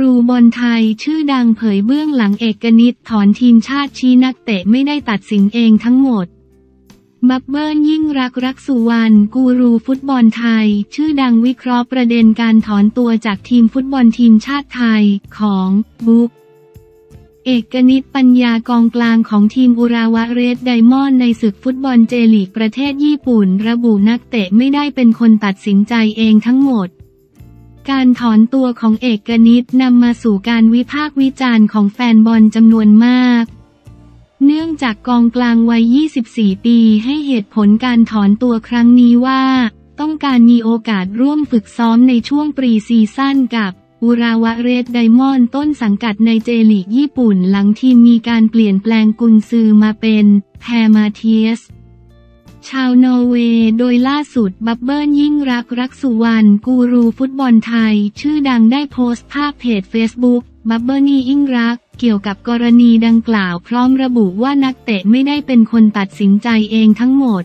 รูบอลไทยชื่อดังเผยเบื้องหลังเอกนิษฐ์ถอนทีมชาติชี้นักเตะไม่ได้ตัดสินเองทั้งหมด บับเบิลยิ่งรักรักสุวรรณกูรูฟุตบอลไทย ชื่อดังวิเคราะห์ประเด็นการถอนตัวจากทีมฟุตบอลทีมชาติไทยของบุ๊กเอกนิษฐ์ปัญญากองกลางของทีมอุราวะเรดไดมอนด์ในศึกฟุตบอลเจลีกประเทศญี่ปุ่น ระบุนักเตะไม่ได้เป็นคนตัดสินใจเองทั้งหมด การถอนตัวของเอกนิษฐ์นำมาสู่การวิพากษ์วิจารณ์ของแฟนบอลจำนวนมาก เนื่องจากกองกลางวัย 24 ปีให้เหตุผลการถอนตัวครั้งนี้ว่า ต้องการมีโอกาสร่วมฝึกซ้อมในช่วงปรีซีซั่นกับอุราวะเรดไดมอนด์ต้นสังกัดในเจลีกญี่ปุ่นหลังทีมมีการเปลี่ยนแปลงกุนซือมาเป็นแพมาเทียส ชาวนอร์เวย์โดยล่าสุดบับเบิลยิ่งรักรักสุวรรณกูรูฟุตบอลไทย ชื่อดังได้โพสต์ผ่านเพจ Facebook บับเบิลนี่ยิ่งรัก เกี่ยวกับกรณีดังกล่าวพร้อมระบุว่านักเตะไม่ได้เป็นคนตัดสินใจเองทั้งหมด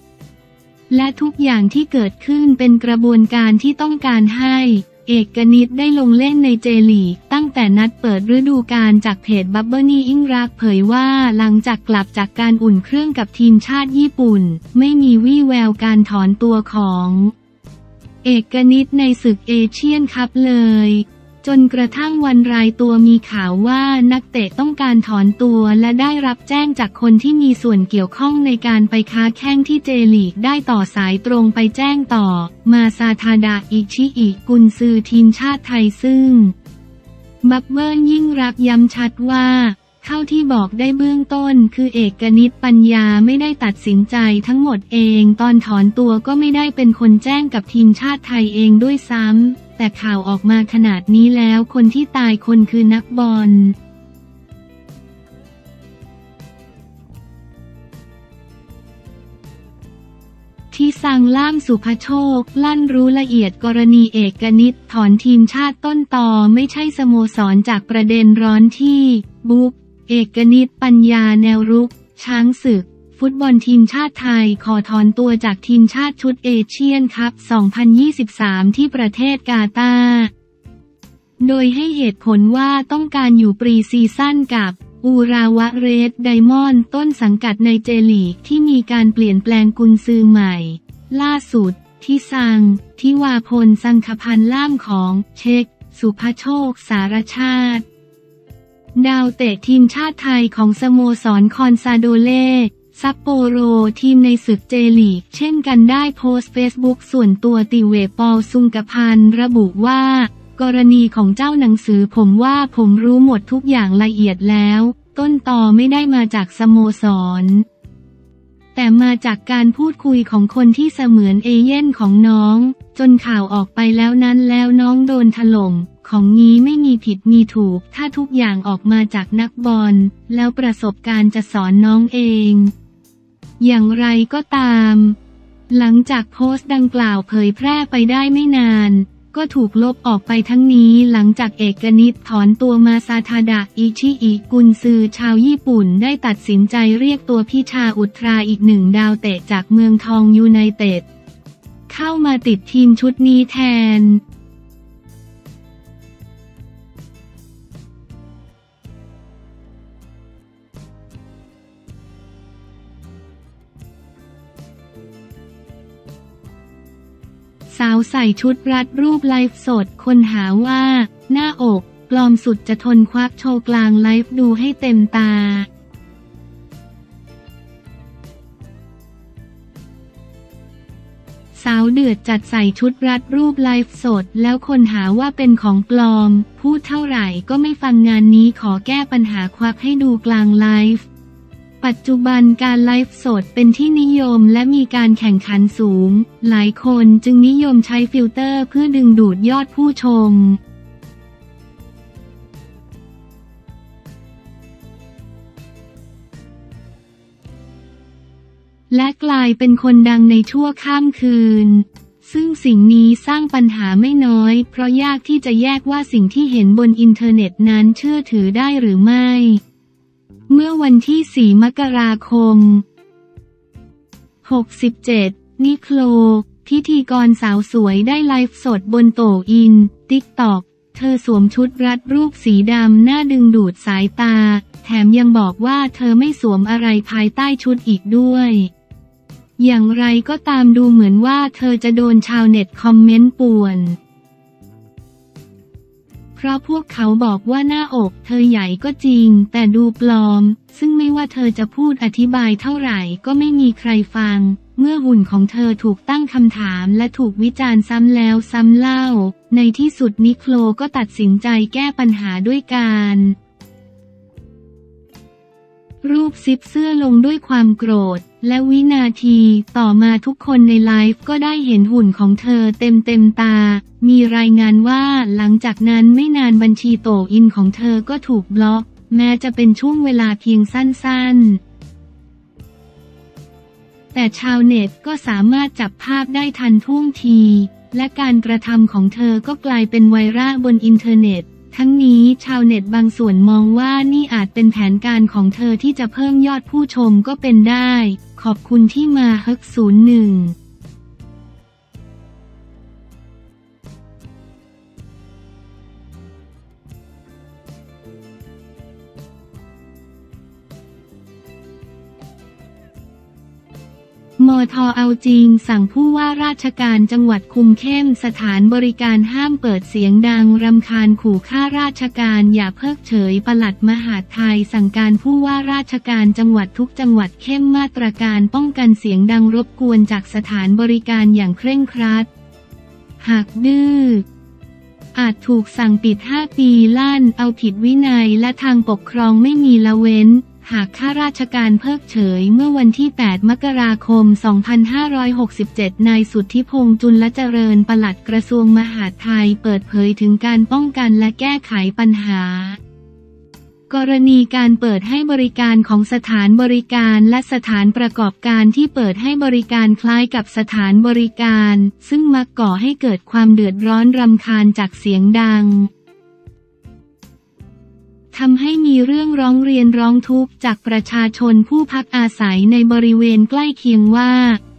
และทุกอย่างที่เกิดขึ้นเป็นกระบวนการที่ต้องการให้ เอกนิษฐ์ได้ลงเล่นในเจลีกตั้งแต่นัดเปิดฤดูกาลจากเพจบับเบิลนี่ยิ่งรักเผยว่าหลังจากกลับจากการอุ่นเครื่องกับทีมชาติญี่ปุ่น ไม่มีวี่แววการถอนตัวของ เอกนิตในศึกเอเชียนคัพเลย จนกระทั่งวันรายตัวมีข่าวว่านักเตะต้องการถอนตัวและได้รับแจ้งจากคนที่มีส่วนเกี่ยวข้องในการไปค้าแข้งที่เจลีกได้ต่อสายตรงไปแจ้งต่อ มาซาทาดาอิชิอิกุนซือทีมชาติไทยซึ่ง บับเบิลยิ่งรักย้ำชัดว่าเท่าที่บอกได้เบื้องต้นคือเอกนิตปัญญาไม่ได้ตัดสินใจทั้งหมดเอง ตอนถอนตัวก็ไม่ได้เป็นคนแจ้งกับทีมชาติไทยเองด้วยซ้ำ แต่ข่าวออกมาขนาดนี้แล้วคนที่ตายคนคือนักบอลที่สั่งล่ามสุภโชค ลั่นรู้ละเอียดกรณีเอกนิตถอนทีมชาติต้นต่อไม่ใช่สโมสรจากประเด็นร้อนที่ บุ๊กเอกนิษฐ์ปัญญาแนวรุก ช้างศึก ฟุตบอลทีมชาติไทยขอถอนตัวจากทีมชาติชุดเอเชียนคัพ 2023 ที่ประเทศกาตาร์ โดยให้เหตุผลว่าต้องการอยู่ปรีซีซั่นกับอูราวะเรดไดมอนด์ต้นสังกัดในเจลีกที่มีการเปลี่ยนแปลงกุนซือใหม่ ล่าสุด ที่สังทิวาพลสังคพันล่ามของเช็กสุภโชค สารชาติ ดาวเตะทีมชาติไทยของสโมสรคอนซาโดเล่ ซัปโปโรทีมในศึกเจลีก เช่นกันได้โพสต์เฟซบุ๊กส่วนตัวติเวปอลซุงกพันระบุว่า กรณีของเจ้าหนังสือผมว่าผมรู้หมดทุกอย่างละเอียดแล้ว ต้นตอไม่ได้มาจากสโมสร แต่มาจากการพูดคุยของคนที่เสมือนเอเย่นต์ของน้อง จนข่าวออกไปแล้วนั้นแล้วน้องโดนถล่มของนี้ไม่มีผิดมีถูก ถ้าทุกอย่างออกมาจากนักบอล แล้วประสบการณ์จะสอนน้องเอง อย่างไรก็ตาม หลังจากโพสต์ดังกล่าวเผยแพร่ไปได้ไม่นาน ก็ถูกลบออกไปทั้งนี้หลังจากเอกนิตถอนตัวมาซาทาดะอิชิอิกุนซือชาวญี่ปุ่นได้ตัดสินใจเรียกตัวพิชาอุตราอีกหนึ่งดาวเตะจากเมืองทองยูไนเต็ด เข้ามาติดทีมชุดนี้แทน สาวใส่ชุดรัดรูปไลฟ์สด คนหาว่า หน้าอกปลอมสุดจะทนควักโชว์กลางไลฟ์ดูให้เต็มตา สาวเดือดจัดใส่ชุดรัดรูปไลฟ์สด แล้วคนหาว่าเป็นของปลอม พูดเท่าไหร่ก็ไม่ฟังงานนี้ขอแก้ปัญหาควักให้ดูกลางไลฟ์ ปัจจุบันการไลฟ์สดเป็นที่นิยมและมีการแข่งขันสูง หลายคนจึงนิยมใช้ฟิลเตอร์เพื่อดึงดูดยอดผู้ชม และกลายเป็นคนดังในชั่วข้ามคืน ซึ่งสิ่งนี้สร้างปัญหาไม่น้อย เพราะยากที่จะแยกว่าสิ่งที่เห็นบนอินเทอร์เน็ตนั้นเชื่อถือได้หรือไม่ เมื่อวันที่ 4 มกราคม 67 นิโคล พิธีกรสาวสวยได้ไลฟ์สดบนโต่วอิน ติ๊กตอก เธอสวมชุดรัดรูปสีดำหน้าดึงดูดสายตา แถมยังบอกว่าเธอไม่สวมอะไรภายใต้ชุดอีกด้วย อย่างไรก็ตามดูเหมือนว่าเธอจะโดนชาวเน็ตคอมเมนต์ป่วน ราะพวกเขาบอกว่าหน้าอกเธอใหญ่ก็จริง แต่ดูปลอม ซึ่งไม่ว่าเธอจะพูดอธิบายเท่าไหร่ก็ไม่มีใครฟัง เมื่อหุ่นของเธอถูกตั้งคำถามและถูกวิจารณ์ซ้ำแล้วซ้ำเล่า ในที่สุดนิโคลก็ตัดสินใจแก้ปัญหาด้วยการรูปซิปเสื้อลงด้วยความโกรธ และวินาทีต่อมาทุกคนในไลฟ์ก็ได้เห็นหุ่นของเธอเต็มเต็มตา มีรายงานว่าหลังจากนั้นไม่นานบัญชีโตอินของเธอก็ถูกบล็อก แม้จะเป็นช่วงเวลาเพียงสั้นๆแต่ชาวเน็ตก็สามารถจับภาพได้ทันท่วงที และการกระทำของเธอก็กลายเป็นไวรัลบนอินเทอร์เน็ต ทั้งนี้ชาวเน็ตบางส่วนมองว่านี่อาจเป็นแผนการของเธอที่จะเพิ่มยอดผู้ชมก็เป็นได้ ขอบคุณที่มาฮึก01 มทเอาจริง สั่งผู้ว่าราชการจังหวัดคุมเข้มสถานบริการห้ามเปิดเสียงดังรำคาญขู่ฆ่าราชการอย่าเพิกเฉยปลัดมหาดไทย สั่งการผู้ว่าราชการจังหวัดทุกจังหวัดเข้มมาตรการป้องกันเสียงดังรบกวนจากสถานบริการอย่างเคร่งครัด หากดื้ออาจถูกสั่งปิด 5 ปีลั่น เอาผิดวินัยและทางปกครองไม่มีละเว้น หากข้าราชการเพิกเฉยเมื่อวันที่ 8 มกราคม 2567 นายสุทธิพงษ์จุลเจริญปลัดกระทรวงมหาดไทยเปิดเผยถึงการป้องกันและแก้ไขปัญหา กรณีการเปิดให้บริการของสถานบริการและสถานประกอบการที่เปิดให้บริการคล้ายกับสถานบริการ ซึ่งมักก่อให้เกิดความเดือดร้อนรำคาญจากเสียงดัง ทำให้มีเรื่องร้องเรียนร้องทุกข์จากประชาชนผู้พักอาศัยในบริเวณใกล้เคียงว่า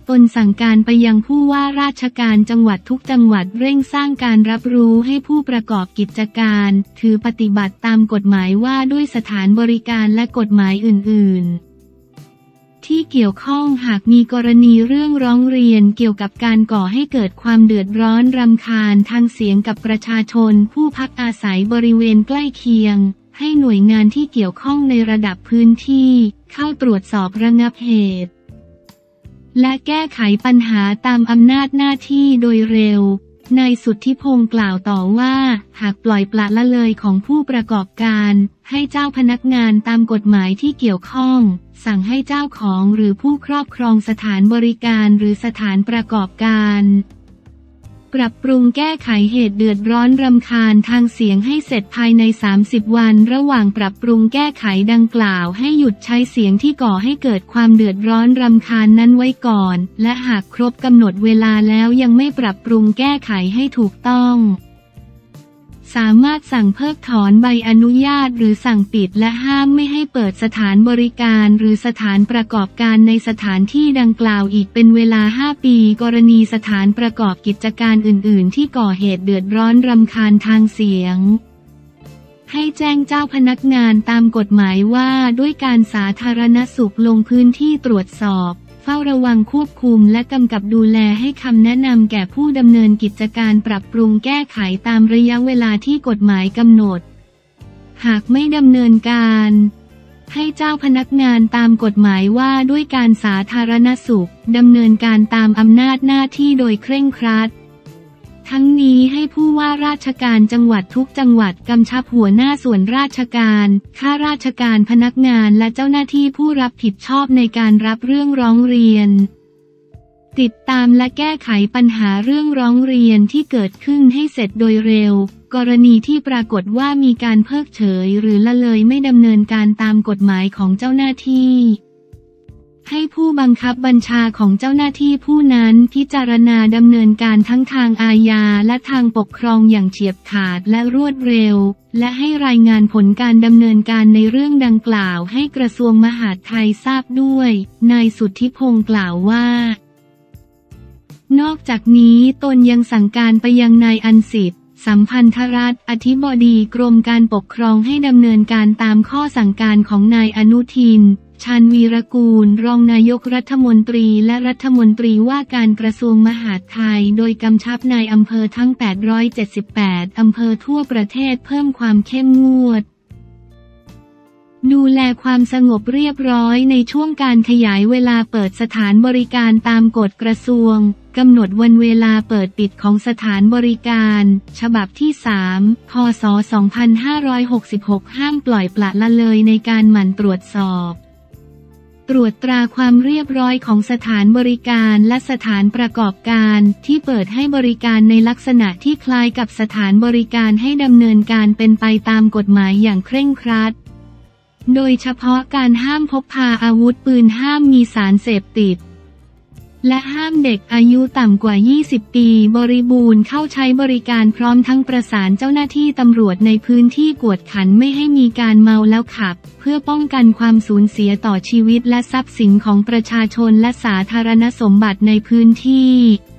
ตนสั่งการไปยังผู้ว่าราชการจังหวัดทุกจังหวัดเร่งสร้างการรับรู้ให้ผู้ประกอบกิจการ ถือปฏิบัติตามกฎหมายว่าด้วยสถานบริการและกฎหมายอื่น ๆที่เกี่ยวข้องหากมีกรณีเรื่องร้องเรียนเกี่ยวกับการก่อให้เกิดความเดือดร้อนรำคาญทางเสียงกับประชาชนผู้พักอาศัยบริเวณใกล้เคียง ให้หน่วยงานที่เกี่ยวข้องในระดับพื้นที่ เข้าตรวจสอบระงับเหตุ และแก้ไขปัญหาตามอำนาจหน้าที่โดยเร็วนายสุทธิพงศ์กล่าวต่อว่า หากปล่อยปละละเลยของผู้ประกอบการ ให้เจ้าพนักงานตามกฎหมายที่เกี่ยวข้อง สั่งให้เจ้าของหรือผู้ครอบครองสถานบริการหรือสถานประกอบการ ปรับปรุงแก้ไขเหตุเดือดร้อนรำคาญทางเสียงให้เสร็จภายใน 30 วัน ระหว่างปรับปรุงแก้ไขดังกล่าว ให้หยุดใช้เสียงที่ก่อให้เกิดความเดือดร้อนรำคาญนั้นไว้ก่อน และหากครบกำหนดเวลาแล้วยังไม่ปรับปรุงแก้ไขให้ถูกต้อง สามารถสั่งเพิกถอนใบอนุญาตหรือสั่งปิดและห้ามไม่ให้เปิดสถานบริการหรือสถานประกอบการในสถานที่ดังกล่าวอีกเป็นเวลา 5 ปี กรณีสถานประกอบกิจการอื่น ๆ ที่ก่อเหตุเดือดร้อนรำคาญทางเสียง ให้แจ้งเจ้าพนักงานตามกฎหมายว่าด้วยการสาธารณสุขลงพื้นที่ตรวจสอบ เฝ้าระวังควบคุมและกำกับดูแลให้คำแนะนำแก่ผู้ดำเนินกิจการปรับปรุงแก้ไขตามระยะเวลาที่กฎหมายกำหนด หากไม่ดำเนินการ ให้เจ้าพนักงานตามกฎหมายว่าด้วยการสาธารณสุขดำเนินการตามอำนาจหน้าที่โดยเคร่งครัด ทั้งนี้ให้ผู้ว่าราชการจังหวัดทุกจังหวัดกำชับหัวหน้าส่วนราชการ ข้าราชการพนักงานและเจ้าหน้าที่ผู้รับผิดชอบในการรับเรื่องร้องเรียน ติดตามและแก้ไขปัญหาเรื่องร้องเรียนที่เกิดขึ้นให้เสร็จโดยเร็ว กรณีที่ปรากฏว่ามีการเพิกเฉย หรือละเลยไม่ดำเนินการตามกฎหมายของเจ้าหน้าที่ ให้ผู้บังคับบัญชาของเจ้าหน้าที่ผู้นั้นพิจารณาดำเนินการทั้งทางอาญาและทางปกครองอย่างเฉียบขาดและรวดเร็ว และให้รายงานผลการดำเนินการในเรื่องดังกล่าวให้กระทรวงมหาดไทยทราบด้วย นายสุทธิพงศ์กล่าวว่านอกจากนี้ตนยังสั่งการไปยังนายอันสิทธิ์สัมพันธรัฐ อธิบดีกรมการปกครองให้ดำเนินการตามข้อสั่งการของนายอนุทิน ชันวีรกูล รองนายกรัฐมนตรีและรัฐมนตรีว่าการกระทรวงมหาดไทย โดยกำชับนายอำเภอทั้ง 878 อำเภอทั่วประเทศเพิ่มความเข้มงวด ดูแลความสงบเรียบร้อยในช่วงการขยายเวลาเปิดสถานบริการตามกฎกระทรวงกำหนดวันเวลาเปิดปิดของสถานบริการ ฉบับที่ 3 พศ 2566 ห้ามปล่อยปละละเลยในการหมั่นตรวจสอบ ตรวจตราความเรียบร้อยของสถานบริการและสถานประกอบการที่เปิดให้บริการในลักษณะที่คล้ายกับสถานบริการให้ดำเนินการเป็นไปตามกฎหมายอย่างเคร่งครัด โดยเฉพาะการห้ามพกพาอาวุธปืนห้ามมีสารเสพติด และห้ามเด็กอายุต่ำกว่า 20 ปี บริบูรณ์เข้าใช้บริการพร้อมทั้งประสานเจ้าหน้าที่ตำรวจในพื้นที่กวดขันไม่ให้มีการเมาแล้วขับ เพื่อป้องกันความสูญเสียต่อชีวิตและทรัพย์สินของประชาชนและสาธารณสมบัติในพื้นที่